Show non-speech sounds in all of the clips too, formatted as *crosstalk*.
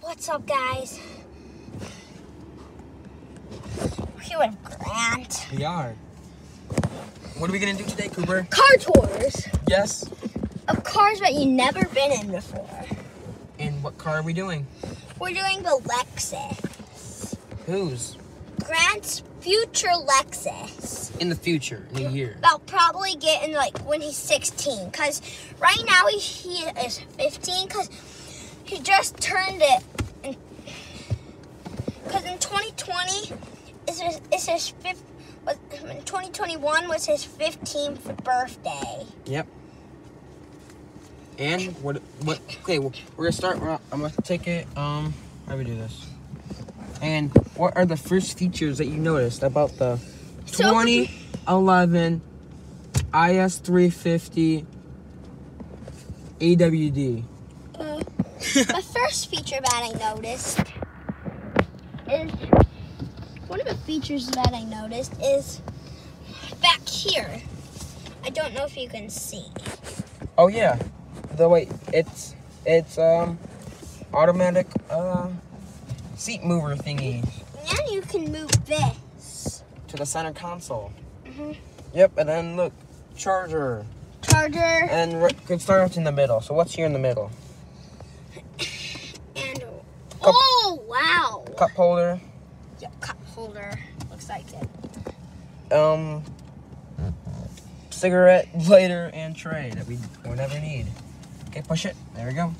What's up, guys? We're here with Grant. We are. What are we gonna do today, Cooper? Car tours Yes. of cars that you've never been in before. And what car are we doing? We're doing the Lexus. Whose? Grant's future Lexus. In the future, in a year. They'll probably get in like when he's 16. Cause right now he, he is 15. Cause he just turned it. Cause in 2020 it's his, is his fifth. Was, in 2021 was his 15th birthday. Yep. And what? What? Okay, we're gonna start. we're- I'm gonna take it. Um, how do we do this? And what are the first features that you noticed about the So- 2011 IS350 AWD? *laughs* The first feature that I noticed is one of the features that I noticed is back here. I don't know if you can see. Oh yeah. The wait, it's it's um automatic uh seat mover thingy And you can move this. to the center console. Mhm. Yep, and then look, charger. Charger And could start in the middle. So what's here in the middle? And oh wow! Cup holder. Yeah, cup holder looks like it. Um cigarette lighter and tray that we will never need. Okay, push it. There we go.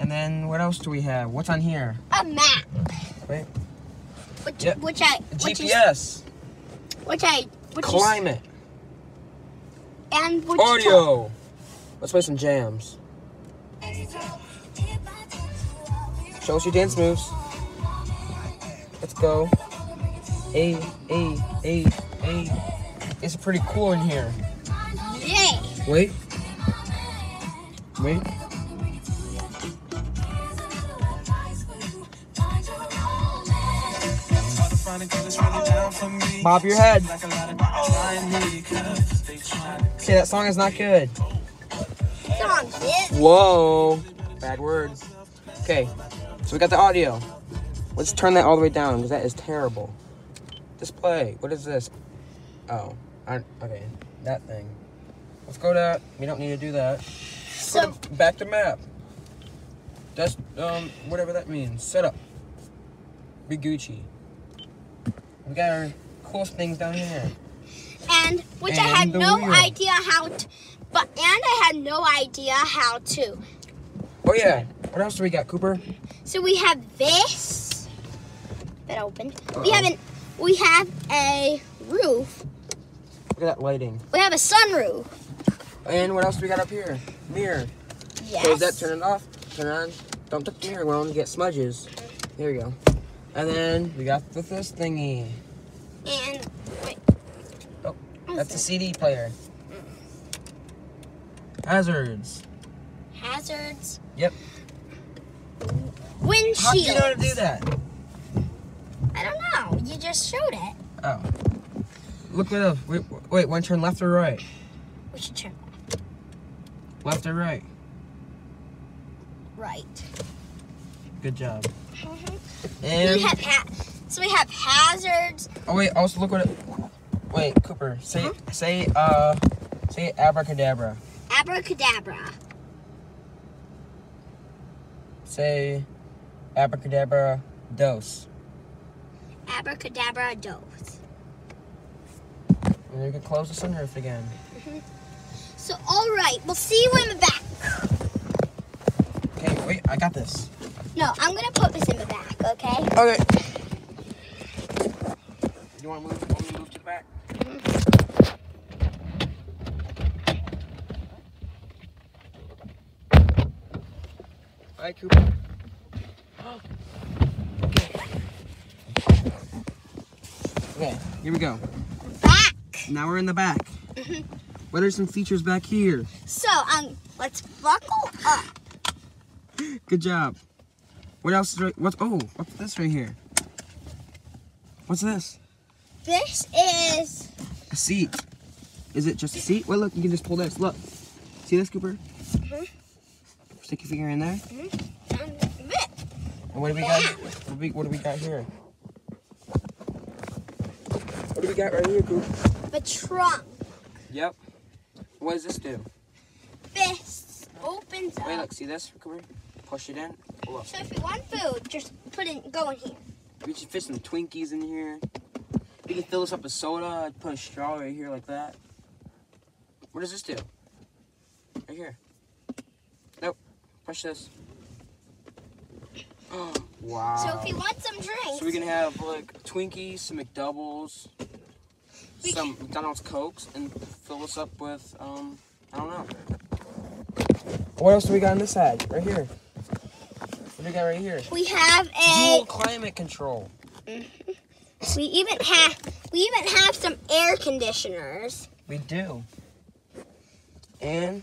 And then what else do we have? What's on here? A map, Wait. which Yep. which I which is GPS. which I which Climate. is and which Audio. Let's play some jams. Show us your dance moves. Let's go. A, A, A, A. It's pretty cool in here. Yay! Wait. Wait. Bob your head. Okay, that song is not good. Whoa. Bad words. Okay, so we got the audio. Let's turn that all the way down because that is terrible. Display. What is this? Oh, I, okay, that thing. Let's go to. We don't need to do that. so. To- back to map. That's um whatever that means. Setup. Be Gucci. We got our cool things down here. and which I had no wheel. idea how to, but and I had no idea how to. Oh yeah. What else do we got, Cooper? So we have this that opened. We Uh-oh. have an we have a roof. Look at that lighting. We have a sunroof. And what else do we got up here? Mirror. Yes. Close that, turn it off, turn it on. Don't touch the mirror, we'll only get smudges. There we go. And then we got the this thingy. And wait. Oh, That's a? CD player. Hazards. Hazards. Yep. Windshield. How do you know how to do that? I don't know. You just showed it. Oh. Look at up. Wait, wait, one turn left or right? We should turn Left or right? right. Good job. We And have ha- so we have hazards. oh wait, also look what it. Wait, Cooper, say Huh? say uh say abracadabra. Abracadabra. Say abracadabra dose. Abracadabra dose. And you can close the sunroof again. Mm-hmm. So all right, we'll see you in the back. Okay, wait, I got this. No, I'm gonna put this in the back. Okay. Okay. You want to move? Want me to move to the back? Mm-hmm. All right, Cooper. okay. Okay, here we go. Back. Now we're in the back. What are some features back here? So um, let's buckle up. Good job. What else is right? What's oh? What's this right here? What's this? This is A seat. Is it just a seat? Well, look, you can just pull this. Look. See this, Cooper? Mhm. Stick your finger in there. um, bit. And what do we got? What do we, what do we got here? What do we got right here, Coop? The trunk. Yep. What does this do? This opens Wait, up. look, see this? Come here. Push it in. Pull up. So if you want food, just put it, go in here. We should fit some Twinkies in here. We can fill this up with soda. Put a straw right here like that. What does this do? Right here. Nope. Push this. wow. So if you want some drinks, So we can have like Twinkies, some McDoubles, We some McDonald's Cokes, and fill this up with um I don't know. What else do we got on this side? Right here. What do we got right here? we have Dual a. climate control. *laughs* We even have we even have some air conditioners. We do. And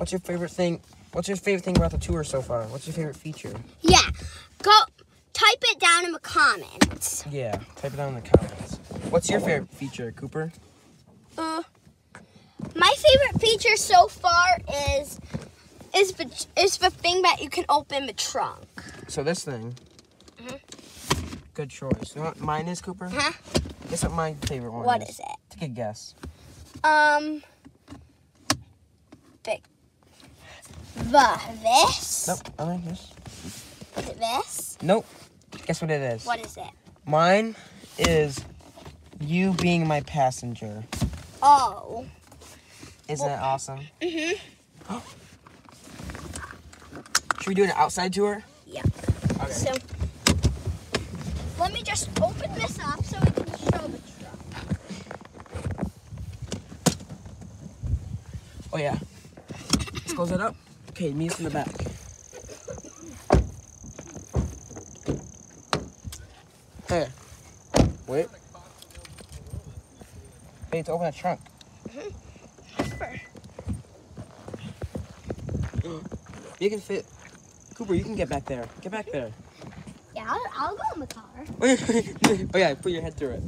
what's your favorite thing? What's your favorite thing about the tour so far? What's your favorite feature? Yeah, go type it down in the comments. Yeah, type it down in the comments. What's your favorite feature, Cooper? Uh, my favorite feature so far is is the is the thing that you can open the trunk. So this thing. Mhm. Good choice. You know what mine is, Cooper? Huh? Guess what my favorite one What is. is it? Take a guess. Um, the the this. Nope. I like this. Is it this? Nope. Guess what it is? What is it? Mine is you being my passenger. Oh. Isn't that awesome? Mhm. *gasps* Should we do an outside tour? Yeah. Okay. So let me just open this up so we can show the truck. Oh yeah. Let's close that up. Okay, us in the back. Hey. Wait. Hey, to open that trunk. You can fit. Cooper, you can get back there. Get back there. Yeah, I'll, I'll go in the car. *laughs* oh yeah, put your head through it.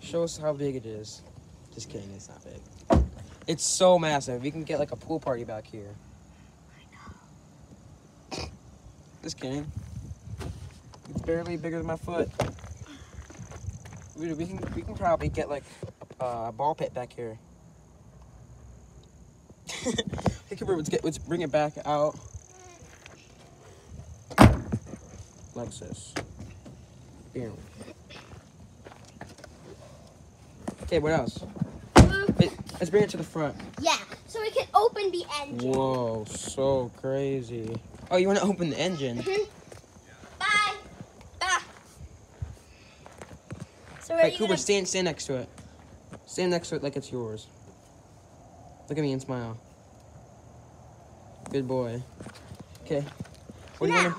Show us how big it is. Just kidding, it's not big. It's so massive. We can get like a pool party back here. I know. Just kidding. It's barely bigger than my foot. We, we can we can probably get like a, ball pit back here. *laughs* hey Cooper, let's get let's bring it back out. Lexus. Here. Okay, what else? Wait, let's bring it to the front. Yeah, so we can open the engine. Whoa, so crazy. Oh, you want to open the engine? Mm-hmm. Bye. Bye. So are Wait, Cooper, gonna... stand stand next to it. Stand next to it like it's yours. Look at me and smile. Good boy. Okay. What do you Now.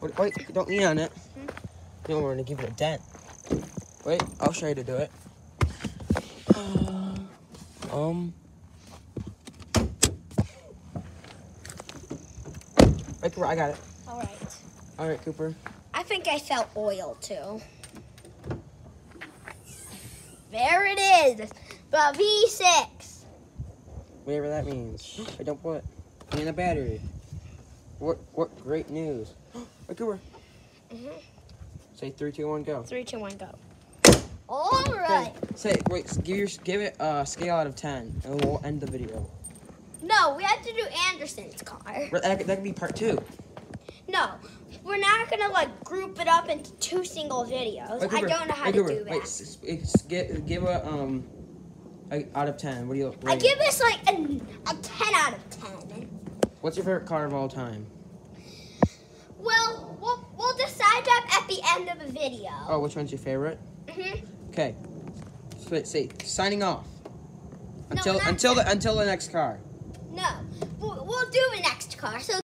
want to? Wait, wait, don't lean on it. Mm-hmm. You don't want to give it a dent. Wait, I'll show you to do it. Um. Cooper, I got it. All right. All right, Cooper. I think I felt oil too. There it is. The V6. Whatever that means. I don't put in a battery. What what great news. *gasps* Wait, Cooper. Mhm. Say three, two, one, go. Three, two, one, go. All right. Say wait. Give your give it a scale out of ten, and we'll end the video. No, we have to do Anderson's car. But That, could- that could be part two. No, we're not gonna like group it up into two single videos. Wait, I don't know how wait, to do that. Wait, it's- give give a um a, out of ten. What do you? I rate it? give this like a, a 10 out of 10. What's your favorite car of all time? Well, we'll, we'll decide that at the end of the video. Oh, which one's your favorite? hmm Okay. So, say signing off. Until not until the until the next car. No, we'll, we'll do the next car. So